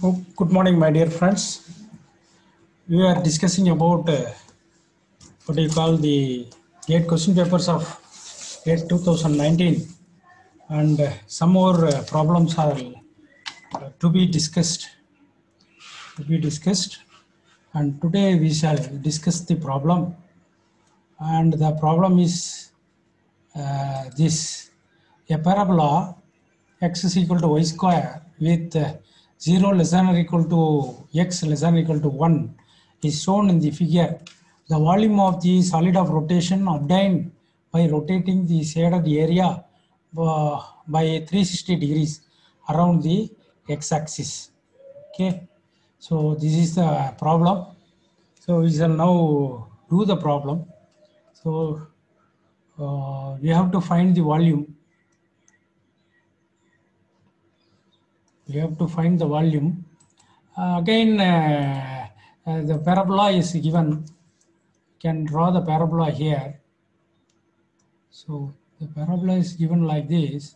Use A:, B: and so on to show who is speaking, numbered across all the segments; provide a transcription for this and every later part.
A: Good morning, my dear friends. We are discussing about uh, what do you call the GATE question papers of GATE 2019, and uh, some more uh, problems are uh, to be discussed. To be discussed, and today we shall discuss the problem. And the problem is uh, this: a parabola x is equal to y square with uh, 0 less than or equal to x less than or equal to 1 is shown in the figure. The volume of the solid of rotation obtained by rotating the shaded area uh, by 360 degrees around the x-axis. Okay, so this is the problem. So we shall now do the problem. So uh, we have to find the volume we have to find the volume. Uh, again, uh, uh, the parabola is given. Can draw the parabola here. So the parabola is given like this.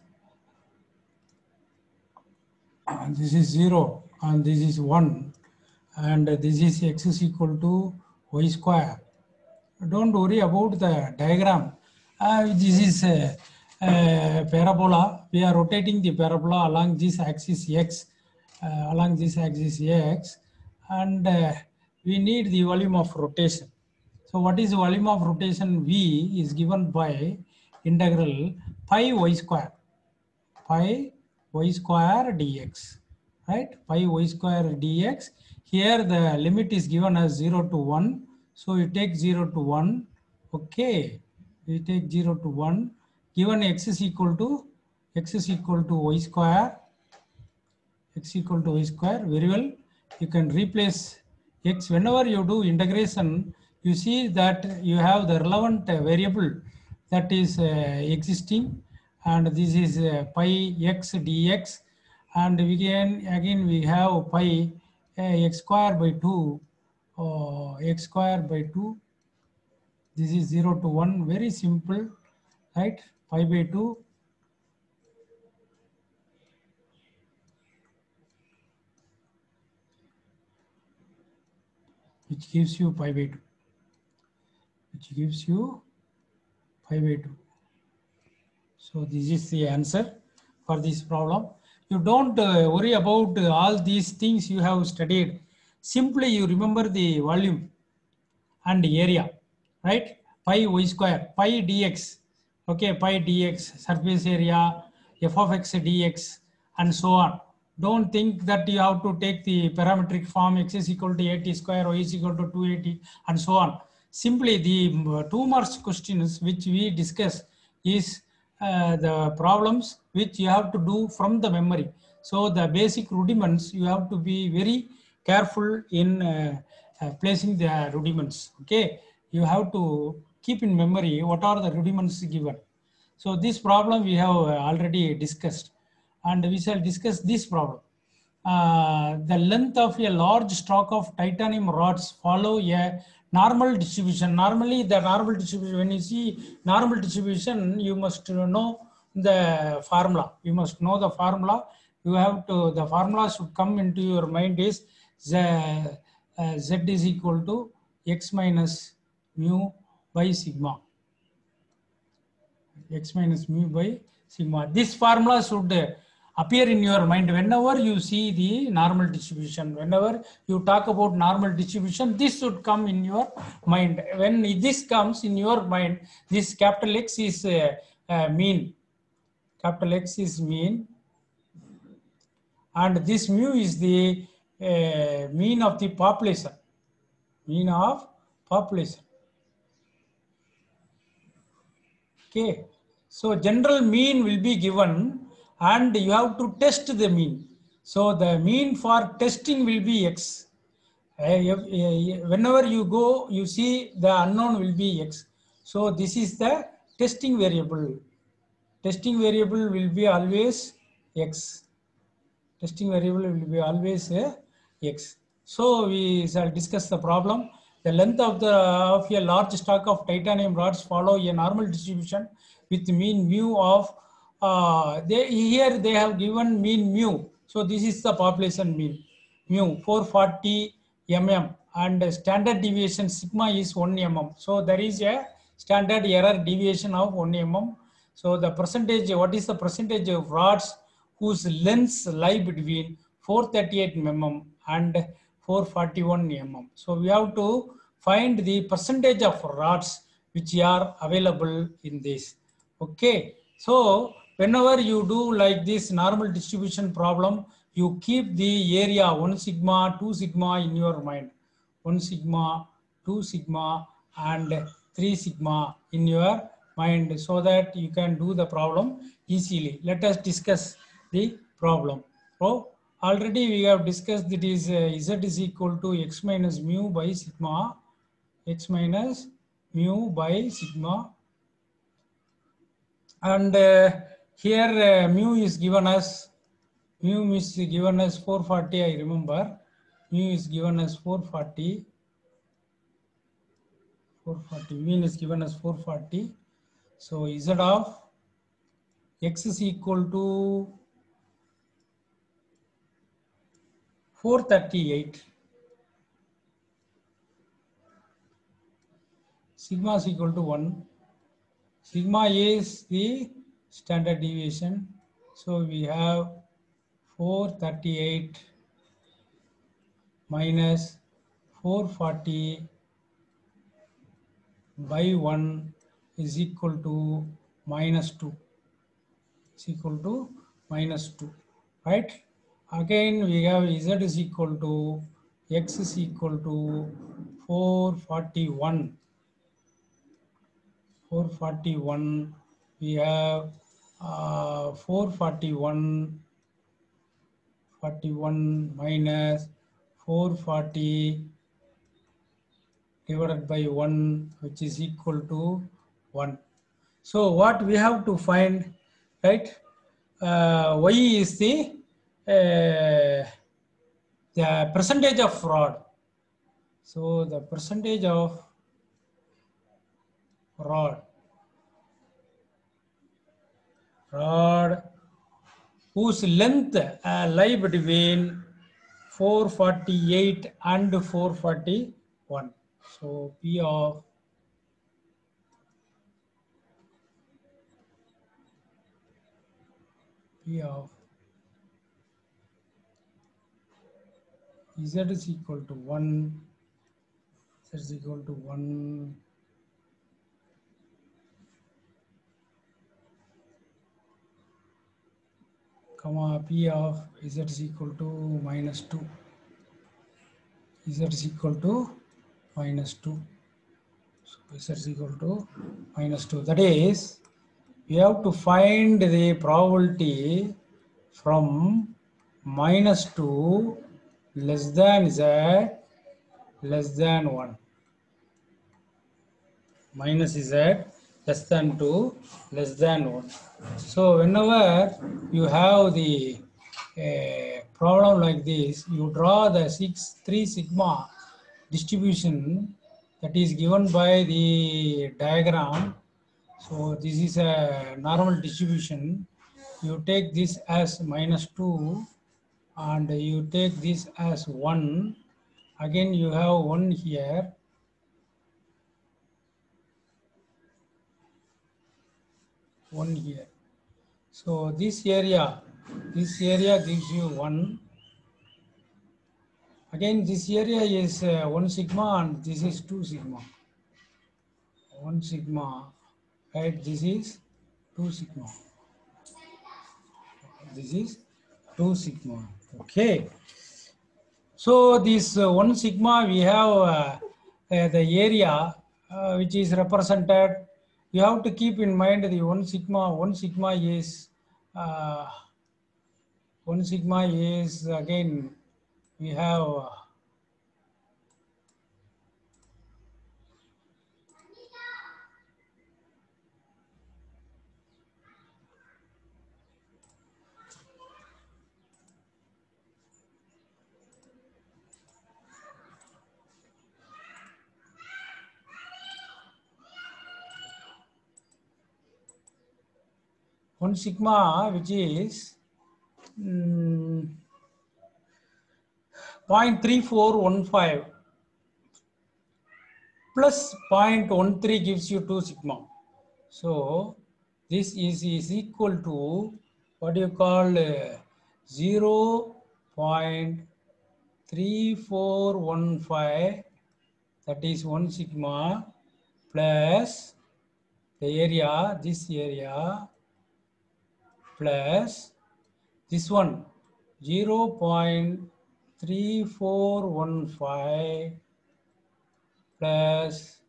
A: And this is zero, and this is one, and this is x is equal to y square. Don't worry about the diagram. Uh, this is a, uh, parabola. We are rotating the parabola along this axis x, uh, along this axis x, and uh, we need the volume of rotation. So what is volume of rotation V is given by integral pi y square, pi y square dx, right? Pi y square dx. Here the limit is given as 0 to 1. So you take 0 to 1. Okay. You take 0 to 1 given x is equal to x is equal to y square x equal to y square very well. You can replace x whenever you do integration. You see that you have the relevant uh, variable that is uh, existing and this is uh, pi x dx and we can again we have pi x square by 2 x square by 2 this is 0 to 1 very simple right? Pi by 2 which gives you pi by 2 which gives you pi by 2 so this is the answer for this problem. You don't uh, worry about uh, all these things you have studied. Simply you remember the volume and area right? Pi y square pi dx okay? Pi dx surface area f of x dx and so on don't think that you have to take the parametric form x is equal to 80 square y is equal to 280 and so on. Simply the two marks questions which we discuss is uh, the problems which you have to do from the memory. So the basic rudiments you have to be very careful in uh, uh, placing the rudiments okay? You have to keep in memory what are the rudiments given. So this problem we have already discussed and we shall discuss this problem. Uh, the length of a large stock of titanium rods follow a normal distribution. Normally the normal distribution, when you see normal distribution, you must know the formula. You must know the formula. You have to, the formula should come into your mind is z, uh, z is equal to x minus mu by sigma x minus mu by sigma this formula should appear in your mind whenever you see the normal distribution whenever you talk about normal distribution this should come in your mind. When this comes in your mind this capital x is uh, uh, mean. Capital x is mean. And this mu is the uh, mean of the population. Mean of population. Okay. So general mean will be given and you have to test the mean. So the mean for testing will be x. Whenever you go, you see the unknown will be x. So this is the testing variable. Testing variable will be always x. Testing variable will be always uh, x. So we shall discuss the problem. The length of the of a large stock of titanium rods follow a normal distribution with mean mu of uh, they here they have given mean mu. So this is the population mean. mu 440 mm and standard deviation sigma is 1 mm. So there is a standard error deviation of 1 mm. So the percentage, what is the percentage of rods whose lengths lie between 438 mm and 441 mm. So we have to find the percentage of rods which are available in this. Okay. So whenever you do like this normal distribution problem, you keep the area 1 sigma, 2 sigma in your mind. 1 sigma, 2 sigma and 3 sigma in your mind so that you can do the problem easily. Let us discuss the problem. So already we have discussed that is uh, z is equal to x minus mu by sigma, x minus mu by sigma. And uh, here uh, mu is given as mu is given as 440 I remember. Mu is given as 440 440 mean is given as 440 so z of x is equal to 438 sigma is equal to 1 sigma is the standard deviation. So we have 438 minus 440 by 1 is equal to minus 2 is equal to minus 2 right? Again we have z is equal to x is equal to 441 441 we have uh, 441 41 minus 440 divided by 1 which is equal to 1 so what we have to find right? Uh, y is the uh, the percentage of fraud. So the percentage of rod rod whose length uh, lie between 448 and 441 so p of p of z is equal to 1 z is equal to 1 comma p of z is equal to minus 2 z is equal to minus 2 so z is equal to minus 2 that is we have to find the probability from minus 2 less than z less than 1 minus z less than 2 less than 1 so whenever you have the uh, problem like this you draw the 6 3 sigma distribution that is given by the diagram. So this is a normal distribution. You take this as minus 2 and you take this as 1 again you have 1 here one here. So this area, this area gives you one. Again, this area is uh, one sigma and this is two sigma. One sigma, right? This is two sigma. This is two sigma. Okay. So this uh, one sigma, we have uh, uh, the area uh, which is represented you have to keep in mind the one sigma one sigma is uh, one sigma is again we have uh, one sigma which is mm, 0.3415 plus 0.13 gives you 2 sigma. So this is, is equal to what do you call uh, 0.3415 that is 1 sigma plus the area, this area plus this one 0.3415 plus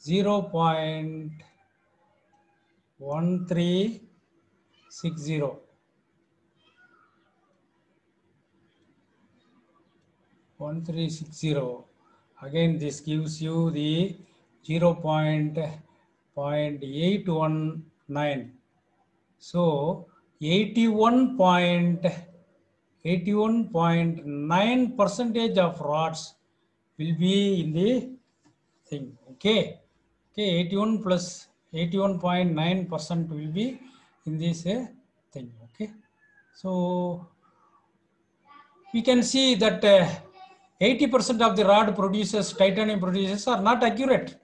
A: 0.1360 1360 again this gives you the 0.819 so 81.81.9 percentage of rods will be in the thing. Okay. Okay, 81 plus 81.9 percent will be in this uh, thing. Okay. So we can see that 80 percent of the rod producers, titanium producers are not accurate.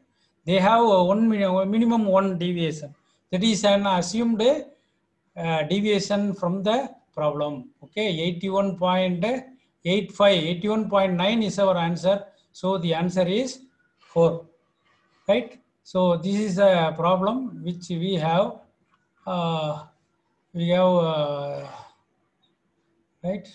A: They have uh, one min- minimum one deviation. That is an assumed uh, deviation from the problem. Okay, 81.85, 81.9 is our answer. So the answer is 4. Right? So this is a problem which we have. Uh, we have, uh, right?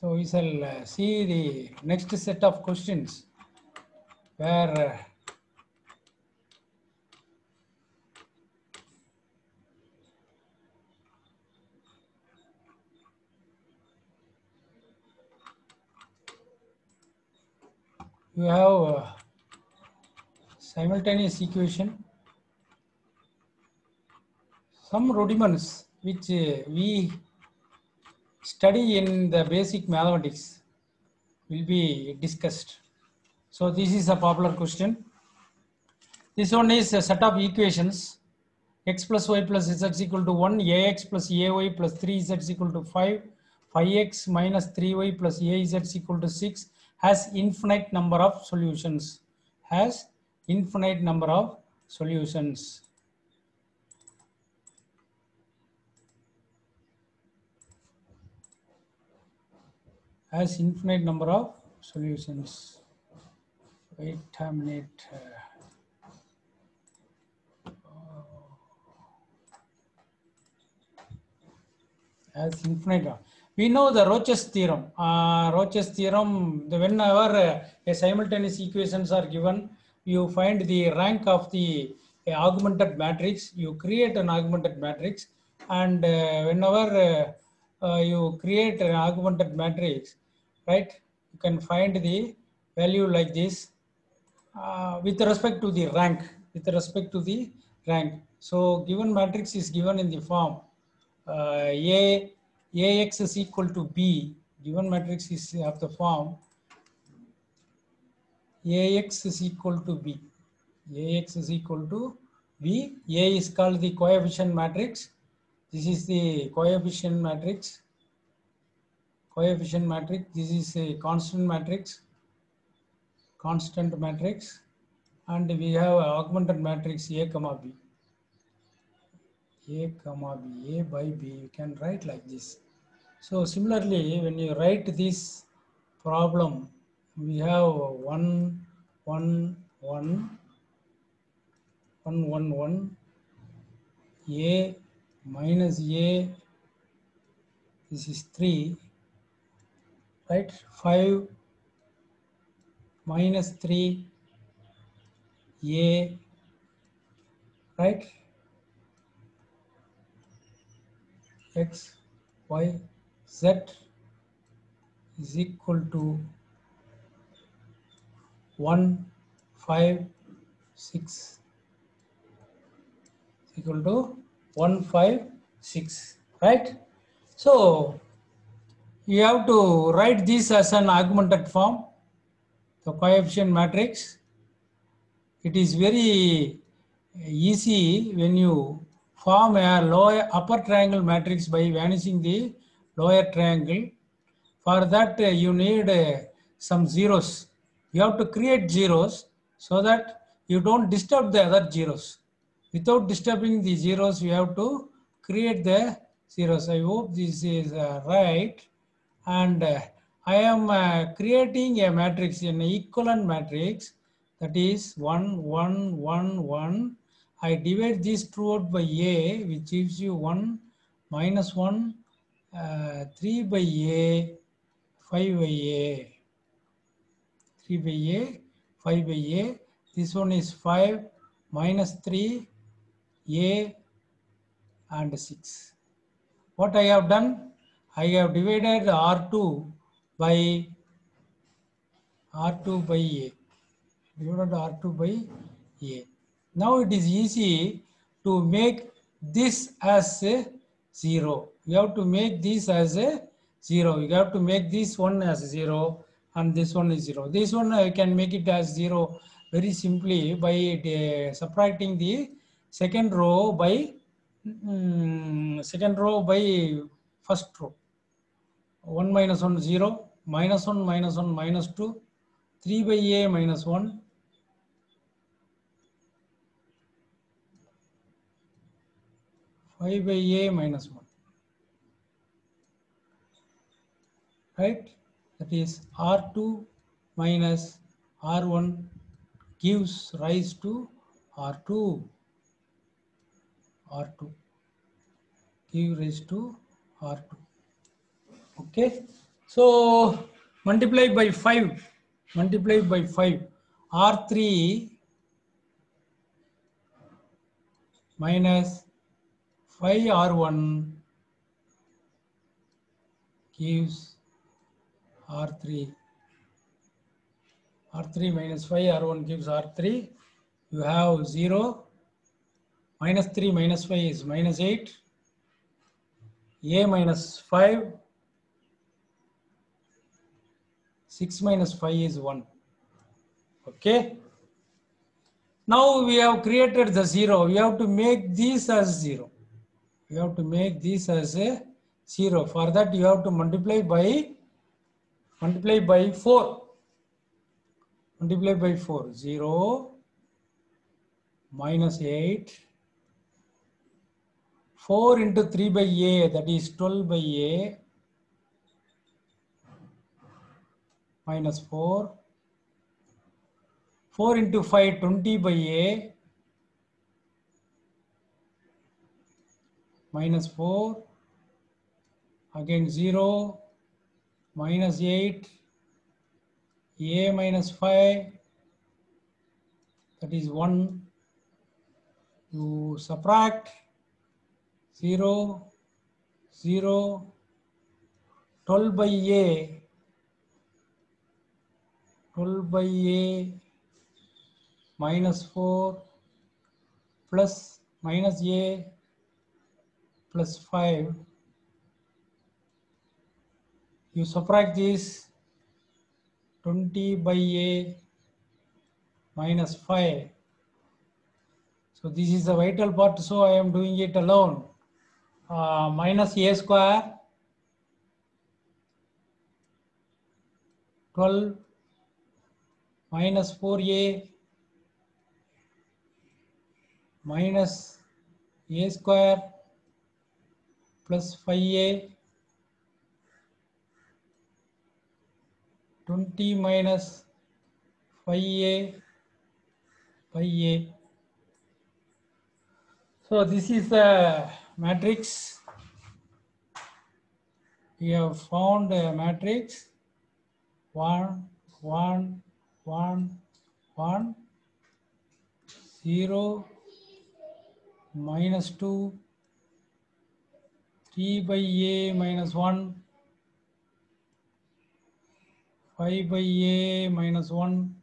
A: So we shall uh, see the next set of questions where uh, you have uh, simultaneous equation, some rudiments which we study in the basic mathematics will be discussed. So this is a popular question. This one is a set of equations. x plus y plus z is equal to 1, ax plus ay plus 3z is equal to 5, 5x minus 3y plus az is equal to 6 has infinite number of solutions. Has infinite number of solutions. Has infinite number of solutions. Wait a minute. As infinite. We know the Rouche's theorem. Uh, Rouche's theorem, the, whenever uh, a simultaneous equations are given, you find the rank of the uh, augmented matrix, you create an augmented matrix, and uh, whenever uh, uh, you create an augmented matrix, right? You can find the value like this uh, with respect to the rank, with respect to the rank. So given matrix is given in the form uh, A, AX is equal to B, given matrix is of the form AX is equal to B. AX is equal to B. A is called the coefficient matrix. This is the coefficient matrix coefficient matrix. This is a constant matrix, constant matrix, and we have augmented matrix A comma B. A comma B, A by B, you can write like this. So similarly, when you write this problem, we have one, one, one, one, one, one, A minus A, this is 3, right? 5 minus 3 a right? X y z is equal to 1 5 6 equal to 1 5 6 right? So you have to write this as an augmented form, the coefficient matrix. It is very easy when you form a lower upper triangle matrix by vanishing the lower triangle. For that uh, you need uh, some zeros. You have to create zeros so that you don't disturb the other zeros. Without disturbing the zeros, you have to create the zeros. I hope this is uh, right. And uh, I am uh, creating a matrix, an equivalent matrix that is 1, 1, 1, 1. I divide this throughout by A, which gives you 1, minus 1, uh, 3 by A, 5 by A. 3 by A, 5 by A. This one is 5 minus 3, A and 6. What I have done? I have divided R2 by R2 by A. Divided R2 by A. Now it is easy to make this as a 0. You have to make this as a 0. You have to make this one as 0 and this one is 0. This one I can make it as 0 very simply by uh, subtracting the second row by mm, second row by first row. 1 minus 1 0 minus 1 minus 1 minus 2 3 by a minus 1 5 by a minus 1 right? That is r2 minus r1 gives rise to r2 r2 give rise to r2 okay. So multiply by 5 multiply by 5 r3 minus 5 r1 gives r3 r3 minus 5 r1 gives r3 you have 0 minus 3 minus 5 is minus 8 a minus 5 6 minus 5 is 1 okay? Now we have created the 0 we have to make this as 0 we have to make this as a 0 for that you have to multiply by multiply by 4 multiply by 4 0 minus 8 4 into 3 by a that is 12 by a minus 4 4 into 5 20 by a. Minus 4 again 0 minus 8 a minus 5 that is 1 you subtract. 0 0 12 by a 12 by a minus 4 plus minus a plus 5 you subtract this 20 by a minus 5 so this is the vital part so i am doing it alone. Uh, minus a square 12 minus 4a minus a square plus 5a 20 minus 5a by a. So this is the matrix. We have found a matrix 1, 1, 1, 1, 0, minus 2, 3 by a minus 1, 5 by a minus 1,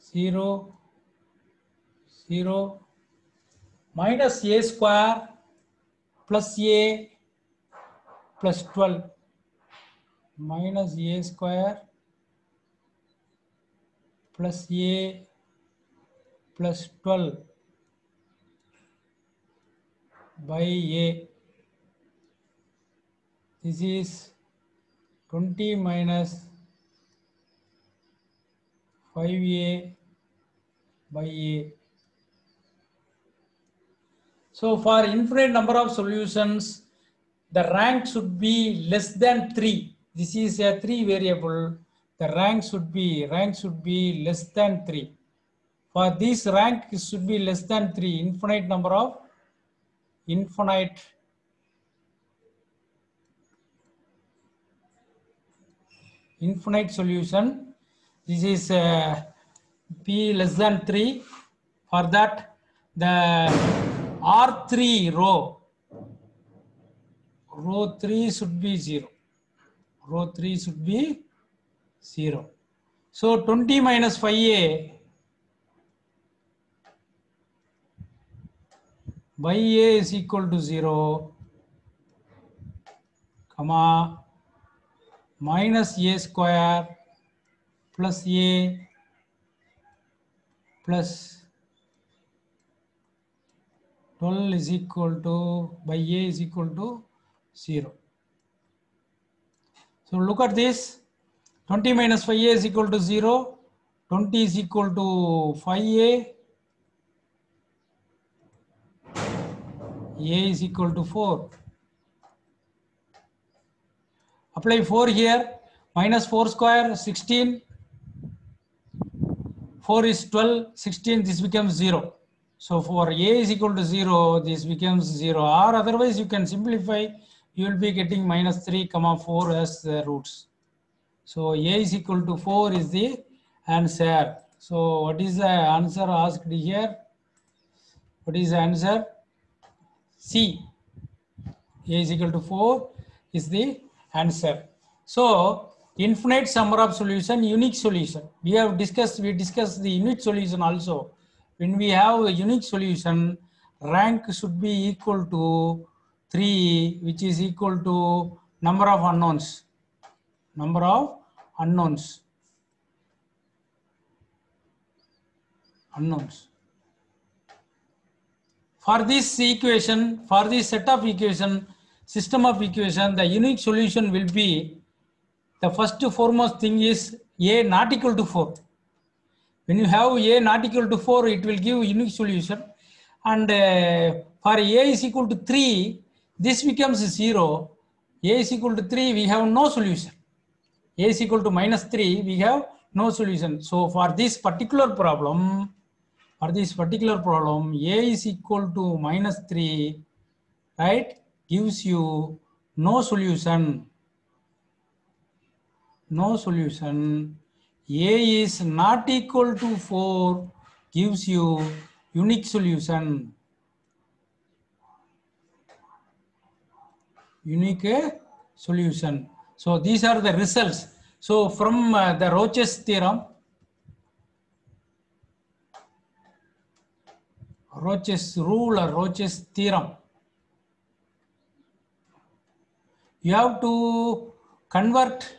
A: 0, 0, minus a square plus a plus 12 minus a square plus a plus 12 by a. This is 20 minus 5a by a. So for infinite number of solutions the rank should be less than 3 this is a 3 variable. The rank should be rank should be less than 3 for this rank should be less than 3 infinite number of infinite. Infinite solution. This is uh, p less than 3 for that the r3 row. Row 3 should be 0 row 3 should be 0 so 20 minus 5a by a is equal to 0 comma minus a square plus a plus 12 is equal to by a is equal to 0 so look at this. 20 minus 5a is equal to 0 20 is equal to 5a a. Is equal to 4 apply 4 here. Minus 4 square 16 4 is 12 16 this becomes 0 so for a is equal to 0 this becomes 0 or otherwise you can simplify you will be getting minus 3 comma 4 as the roots. So a is equal to 4 is the answer. So what is the answer asked here? What is the answer? C. A is equal to 4 is the answer. So infinite number of solution unique solution. We have discussed we discussed the unique solution also. When we have a unique solution rank should be equal to 3 which is equal to number of unknowns. Number of unknowns. Unknowns. For this equation for this set of equation system of equation the unique solution will be the first foremost thing is a not equal to 4 when you have a not equal to 4 it will give unique solution. And uh, for a is equal to 3 this becomes 0 a is equal to 3 we have no solution. A is equal to minus 3 we have no solution. So for this particular problem for this particular problem a is equal to minus 3 right gives you no solution. No solution. A is not equal to 4 gives you unique solution unique solution. So these are the results. So from uh, the rouches theorem rouches rule or rouches theorem you have to convert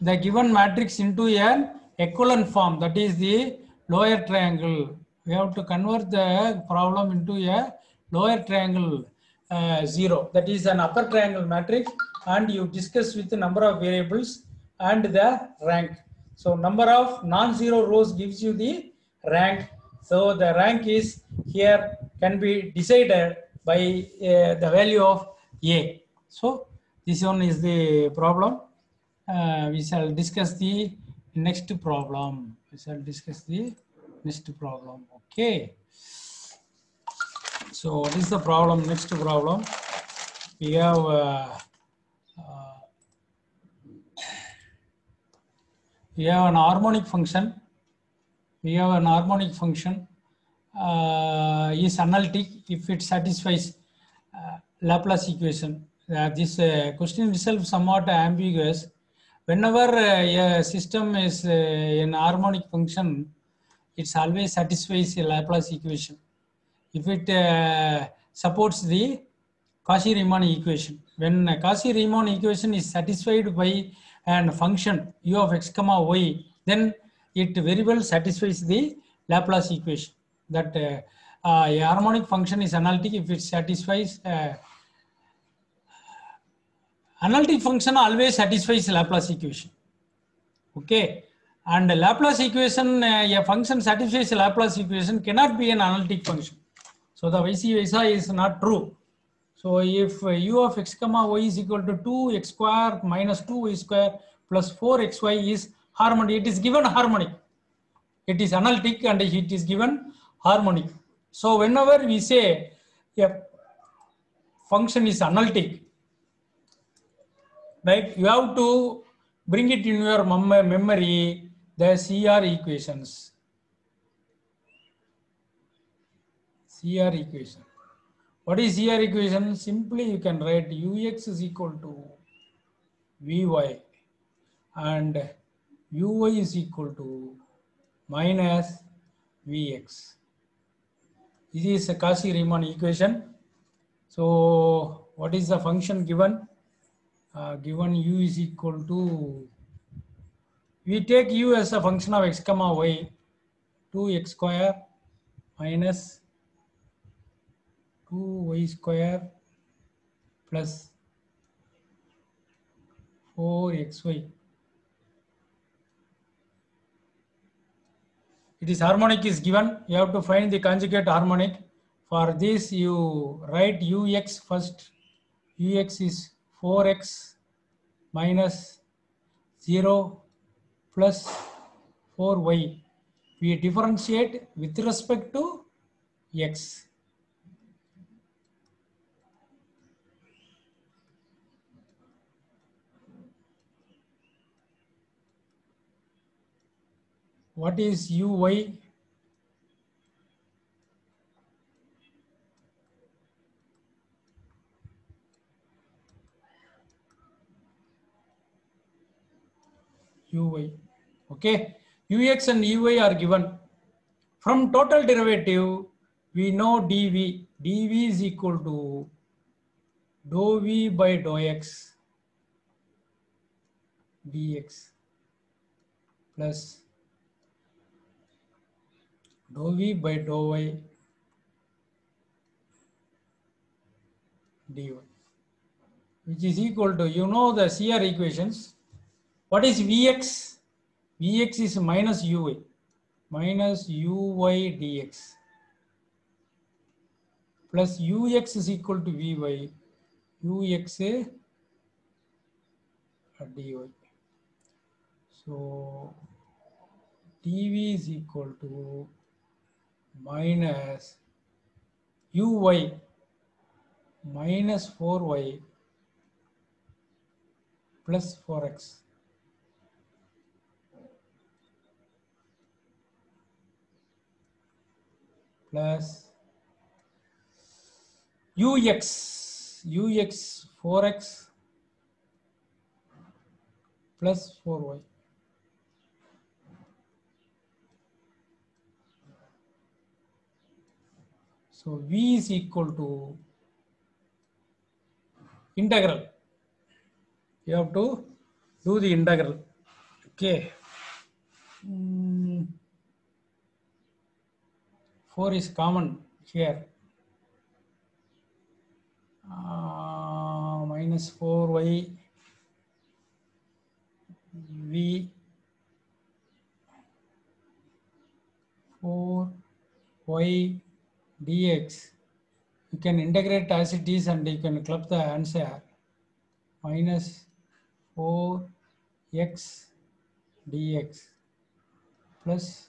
A: the given matrix into an equivalent form that is the lower triangle. We have to convert the problem into a lower triangle uh, zero. That is an upper triangle matrix and you discuss with the number of variables and the rank. So number of non-zero rows gives you the rank. So the rank is here can be decided by uh, the value of a. So this one is the problem. Uh, we shall discuss the next problem. We shall discuss the next problem. Okay so what is the problem next problem we have uh, uh, we have an harmonic function we have an harmonic function uh, is analytic if it satisfies uh, Laplace equation. Uh, this uh, question itself somewhat ambiguous. Whenever a system is an harmonic function, it always satisfies a Laplace equation. If it uh, supports the Cauchy-Riemann equation. When Cauchy-Riemann equation is satisfied by an function u of x comma y, then it very well satisfies the Laplace equation. That uh, a harmonic function is analytic if it satisfies uh, analytic function always satisfies Laplace equation. Okay, and Laplace equation, uh, a function satisfies Laplace equation cannot be an analytic function. So the vice versa is not true. So if u of x comma y is equal to 2 x square minus 2 y square plus 4 xy is harmonic, it is given harmonic. It is analytic and it is given harmonic. So whenever we say a function is analytic, right, you have to bring it in your memory the CR equations. CR equation. What is CR equation? Simply you can write ux is equal to vy and uy is equal to minus vx. This is a Cauchy-Riemann equation. So what is the function given? Uh, given u is equal to we take u as a function of x comma y 2x square minus 2y square plus 4xy. It is harmonic is given. You have to find the conjugate harmonic. For this, you write ux first. ux is 4x minus 0 plus 4y. We differentiate with respect to x. What is uy? uy. Okay, ux and uy are given. From total derivative, we know dv. dv is equal to dou v by dou x dx plus dou v by dou y dy which is equal to you know the CR equations what is Vx? Vx is minus uy, minus uy dx plus ux is equal to vy, ux dy. So dv is equal to minus uy minus 4y plus 4x. plus ux ux 4x plus 4y so v is equal to integral you have to do the integral okay Mm. 4 is common here. Uh, minus 4y v 4y dx. You can integrate as it is and you can club the answer minus 4x dx plus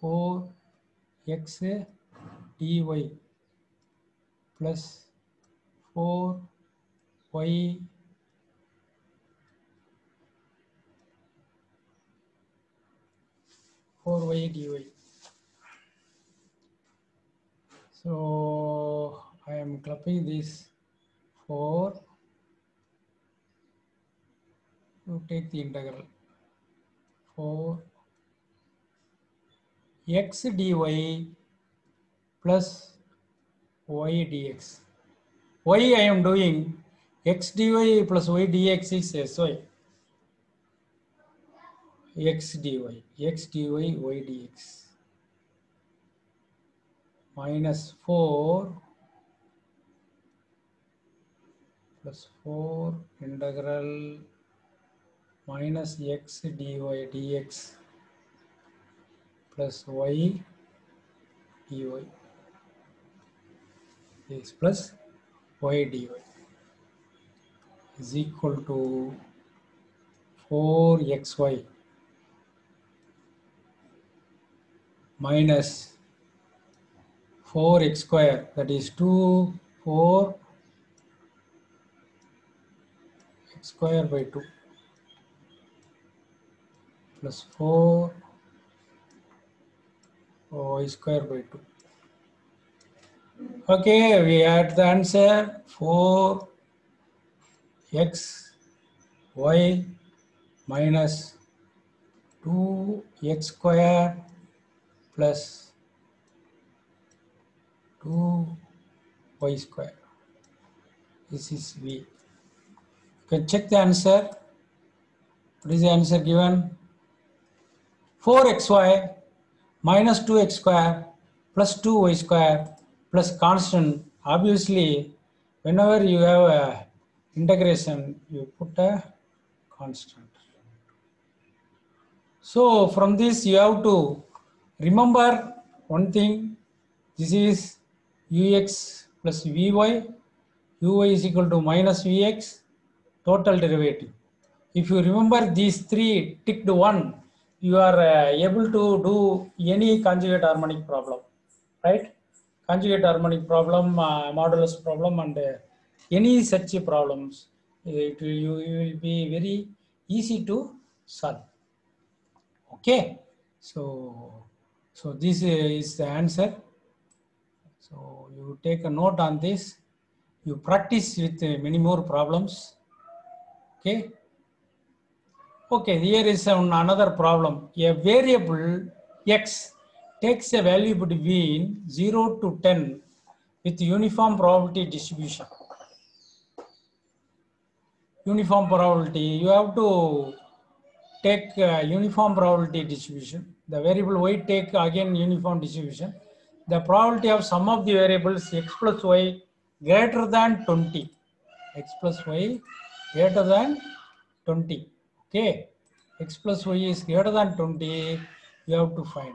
A: 4 x dy plus 4 y four y dy. So I am clubbing this four to take the integral four x dy plus y dx. y I am doing x dy plus y dx is sy. x dy, x dy, y dx minus 4 plus 4 integral minus x dy dx plus y dy. Is plus y dy is equal to 4xy minus 4x square that is 2 4 x square by 2 plus 4 y square by 2 okay we had the answer 4 x y minus 2 x square plus 2 y square. This is V. You can check the answer. What is the answer given? 4xy minus 2x square plus 2y square plus constant. Obviously, whenever you have a integration, you put a constant. So from this you have to remember one thing. This is ux plus vy, uy is equal to minus vx, total derivative. If you remember these three ticked one, you are uh, able to do any conjugate harmonic problem, right? Conjugate harmonic problem, uh, modulus problem, and uh, any such problems, it will, you, you will be very easy to solve. Okay, so so this is the answer. So you take a note on this. You practice with uh, many more problems. Okay. Okay, here is an- another problem. A variable x takes a value between 0 to 10 with uniform probability distribution. Uniform probability, you have to take uh, uniform probability distribution. The variable y take again uniform distribution. The probability of sum of the variables x plus y greater than 20. x plus y greater than 20. Okay. x plus y is greater than 20. You have to find.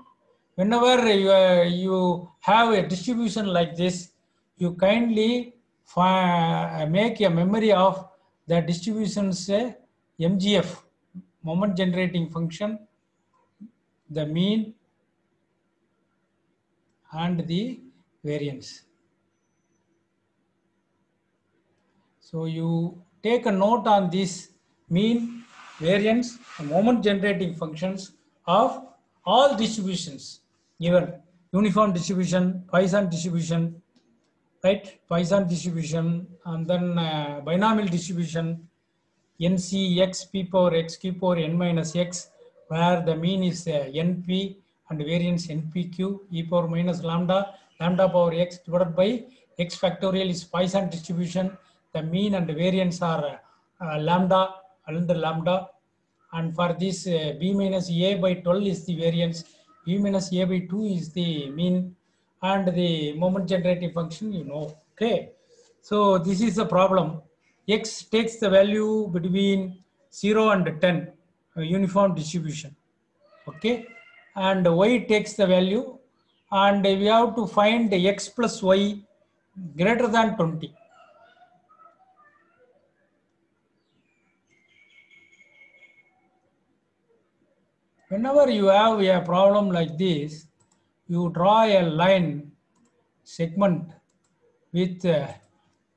A: Whenever you, uh, you have a distribution like this, you kindly make a memory of the distributions uh, MGF, moment generating function, the mean, and the variance. So you take a note on this mean, variance, moment generating functions of all distributions given uniform distribution, Poisson distribution, right? Poisson distribution, and then uh, binomial distribution, NC x p power x q power n minus x, where the mean is uh, np and variance npq e power minus lambda, lambda power x divided by x factorial is Poisson distribution. The mean and the variance are uh, lambda under lambda. And for this uh, b minus a by 12 is the variance, b minus a by 2 is the mean, and the moment generating function you know. Okay. So this is the problem. X takes the value between 0 and 10, a uniform distribution. Okay. And Y takes the value and we have to find X plus Y greater than 20. Whenever you have a problem like this, you draw a line segment with uh,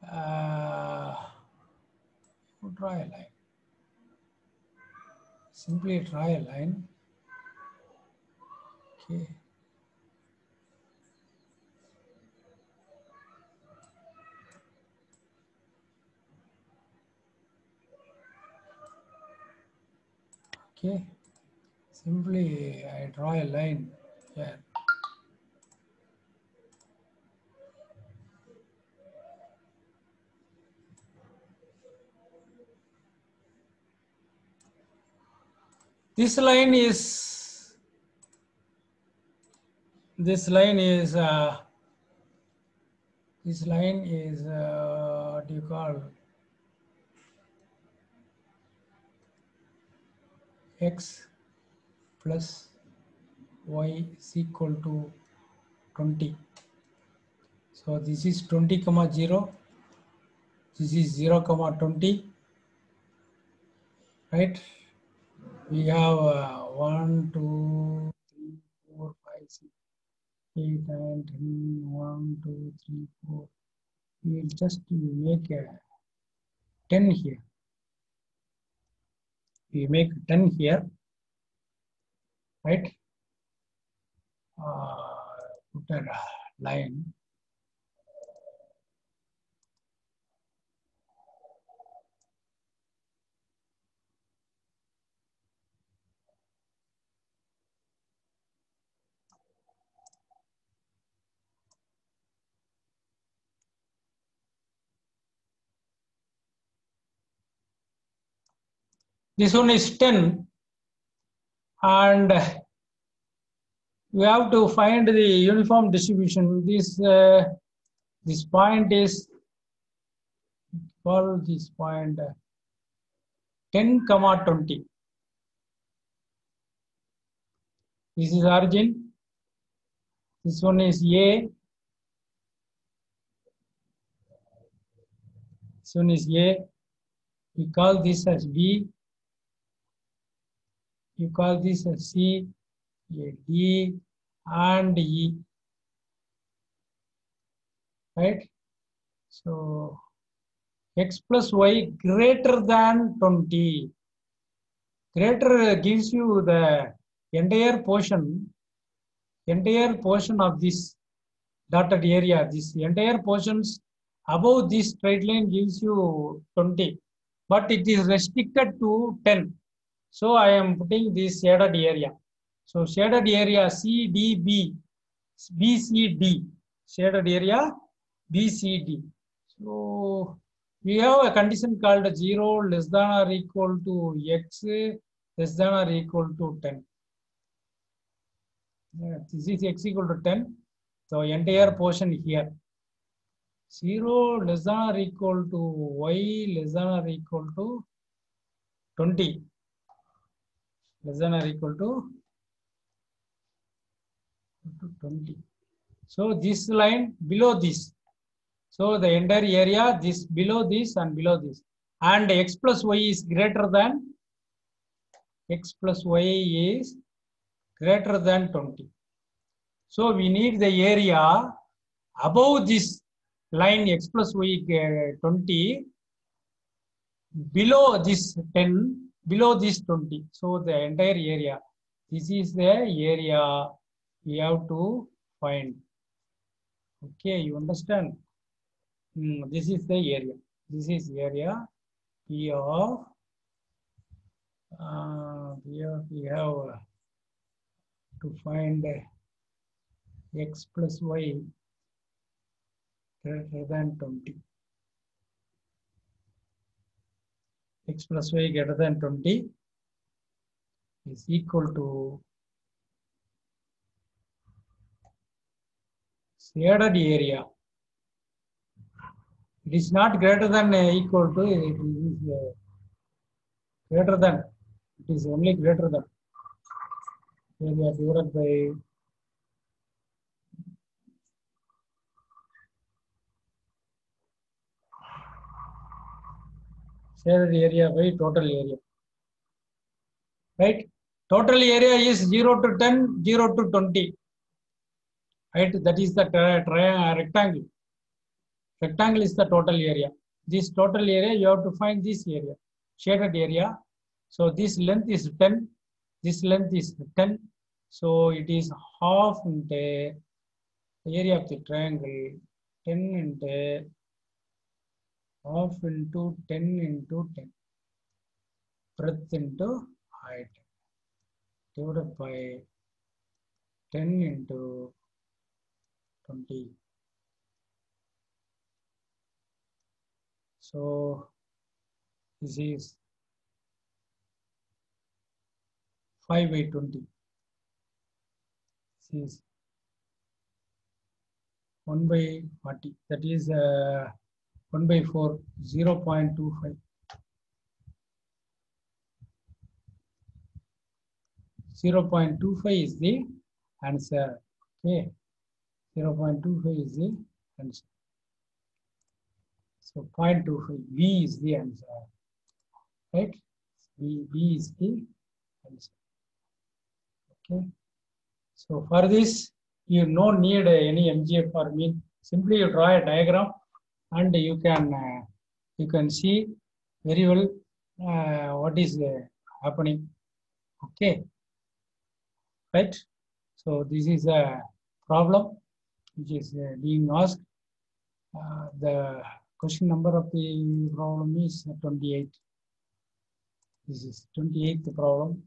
A: uh, draw a line. Simply draw a line. Okay. Okay. Simply, I draw a line here. This line is this line is uh, this line is uh, what do you call? X plus y is equal to 20 so this is 20 comma 0 this is 0 comma 20 right? We have uh, 1 2 3 4 5 6 8 9 10 1 2 3 4 we will just make a 10 here. We make 10 here right? Uh, put a line this one is 10 and we have to find the uniform distribution. This uh, this point is call this uh, 10 comma 20 this is origin. This one is a. This one is a. We call this as b you call this a C, a D, and E. Right? So x plus y greater than 20. Greater gives you the entire portion, entire portion of this dotted area. This entire portions above this straight line gives you 20, but it is restricted to 10. So I am putting this shaded area. So shaded area CDB, BCD, shaded area BCD. So we have a condition called 0 less than or equal to x less than or equal to 10. Yeah, this is x equal to 10. So entire portion here. 0 less than or equal to y less than or equal to 20 less than or equal to, to 20. So this line below this. So the entire area, this below this and below this. And x plus y is greater than, x plus y is greater than 20. So we need the area above this line x plus y uh, 20, below this 10, below this 20 so the entire area this is the area we have to find. Okay you understand? Hmm, this is the area. This is area p of uh, here we have to find x plus y greater than 20 x plus y greater than 20 is equal to shaded area. It is not greater than uh, equal to, it is uh, greater than, it is only greater than area divided by shaded area by total area. Right? Total area is 0 to 10, 0 to 20. Right? That is the tri uh, rectangle. Rectangle is the total area. This total area, you have to find this area, shaded area. So this length is 10, this length is 10. So it is half the area of the triangle, 10 into half into 10 into 10 breadth into height divided by 10 into 20 so this is 5 by 20. This is 1 by 40. That is uh, 1 by 4, 0 0.25. 0.25 is the answer. Okay. 0.25 is the answer. So 0.25, B is the answer. Right? B, B is the answer. Okay. So for this, you no need any MGF or mean. Simply you draw a diagram and you can uh, you can see very well uh, what is uh, happening. Okay. Right. So this is a problem which is being asked. The question number of the problem is 28. This is 28th problem.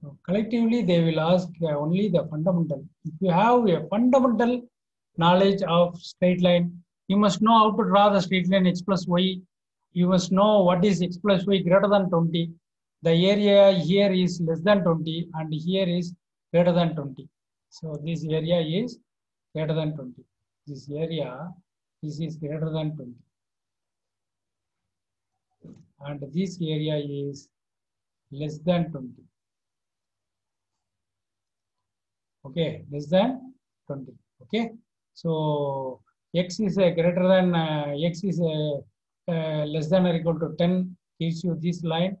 A: So collectively, they will ask only the fundamental. If you have a fundamental knowledge of straight line, you must know how to draw the straight line x plus y. You must know what is x plus y greater than 20. The area here is less than 20 and here is greater than 20. So this area is greater than 20. This area, this is greater than 20. And this area is less than 20. Okay, less than 20. Okay, so x is greater than uh, x is uh, less than or equal to 10 gives you this line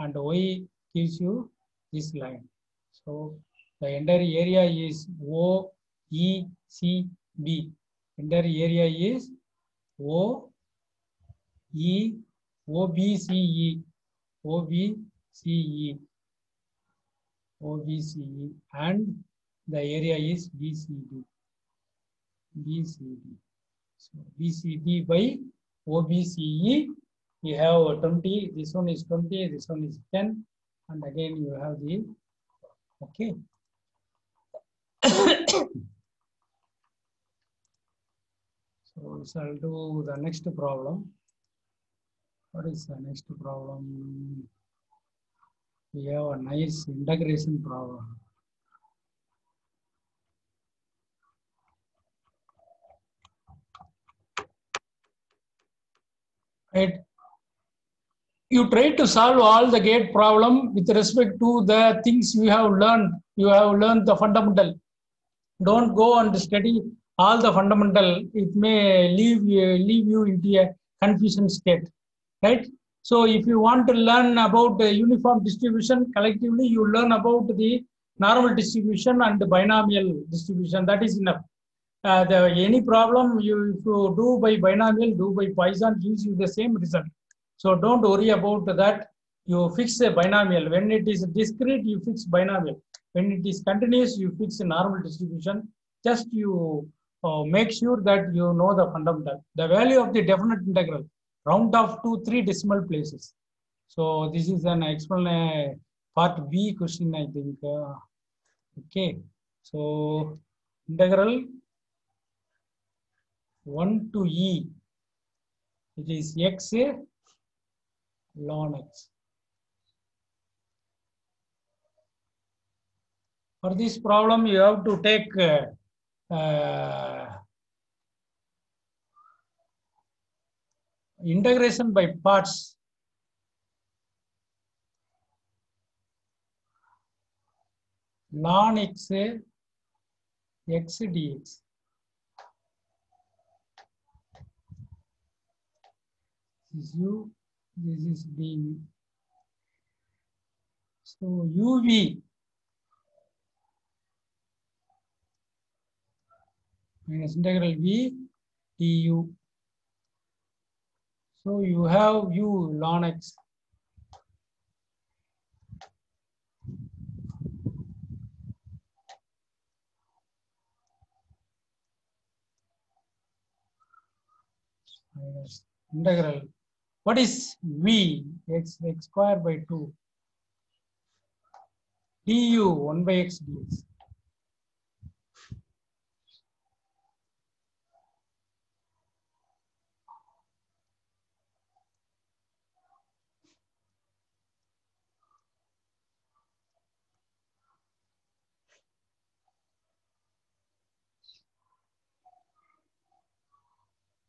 A: and y gives you this line. So the entire area is O E C B. Entire area is O E O B C E O B C E O B C E and the area is B C D. B C D. So B C D by O B C E. you have 20. This one is 20. This one is 10. And again you have the okay. so I'll do the next problem. What is the next problem? We have a nice integration problem. Right? You try to solve all the GATE problem with respect to the things you have learned. You have learned the fundamental. Don't go and study all the fundamental. It may leave you, leave you into a confusion state right? So if you want to learn about the uniform distribution, collectively you learn about the normal distribution and the binomial distribution. That is enough. Uh, the any problem you if you do by binomial, do by Poisson gives you the same result. So don't worry about that. You fix a binomial. When it is discrete, you fix binomial. When it is continuous, you fix a normal distribution. Just you uh, make sure that you know the fundamental. The value of the definite integral round off to three decimal places. So this is an explanation part B question, I think. Uh, okay, so integral 1 to E, which is x ln x. For this problem, you have to take uh, uh, integration by parts ln x x dx is u this is dv so uv minus integral v du so you have u ln x. Integral. What is V? X, x square by 2. du 1 by x dx.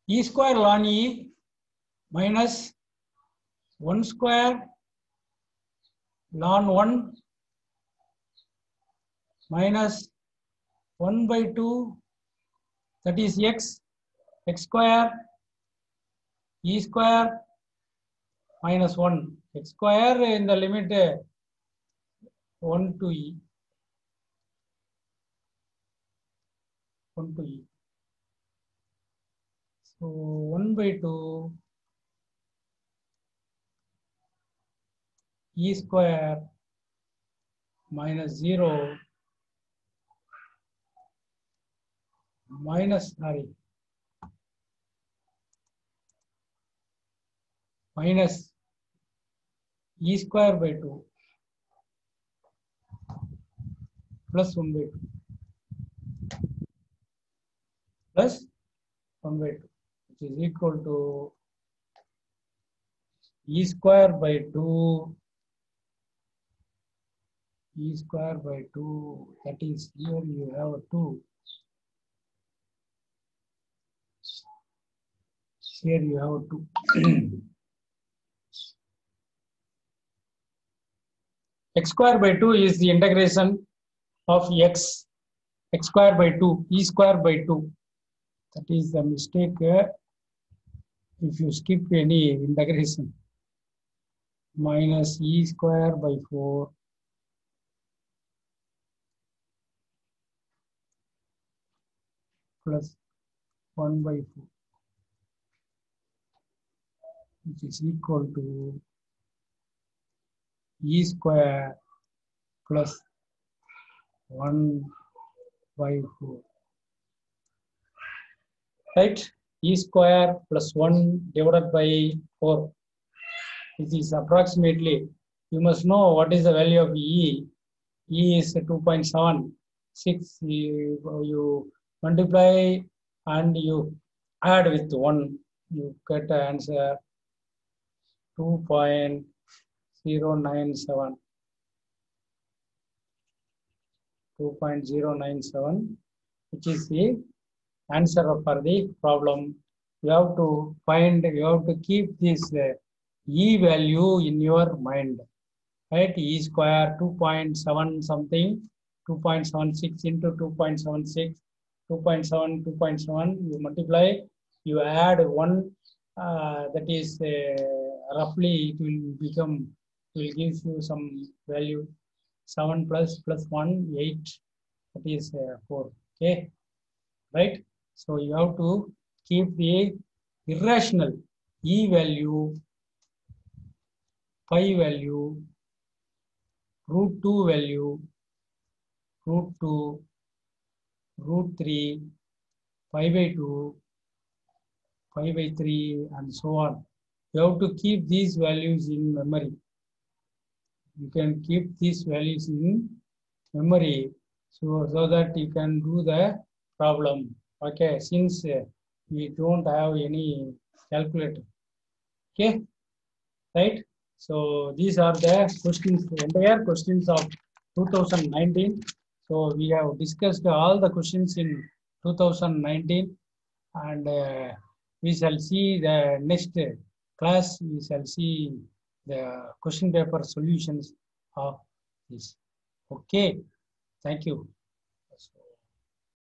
A: e square ln e minus 1 square ln 1 minus 1 by 2 that is x x square e square minus 1 x square in the limit uh, 1 to e. 1 to e. So 1 by 2 e square minus 0 minus sorry minus e square by 2 plus 1 by 2 plus 1 by 2 which is equal to e square by 2 e square by 2 that is here you have 2 here you have 2 x square by 2 is the integration of x. X square by 2 e square by 2 that is the mistake if you skip any integration minus e square by 4 plus 1 by 4 which is equal to e square plus 1 by 4 right? E square plus 1 divided by 4 it is approximately you must know what is the value of e. E is 2.76 you, you multiply and you add with 1 you get the answer 2.097 2.097 which is the answer for the problem. You have to find you have to keep this uh, e value in your mind. Right? E square 2.7 something 2.76 into 2.76 2.7 2.7 you multiply you add one uh, that is uh, roughly it will become it will give you some value. 7 plus plus 1 8 that is uh, 4 okay? Right? So you have to keep the irrational e value pi value root 2 value root 2 root 3 pi by 2 pi by 3 and so on. You have to keep these values in memory. You can keep these values in memory so so that you can do the problem. Okay since uh, we don't have any calculator. Okay right? So these are the questions entire questions of 2019 so we have discussed all the questions in 2019 and uh, we shall see the next class. We shall see the question paper solutions of this. Okay. Thank you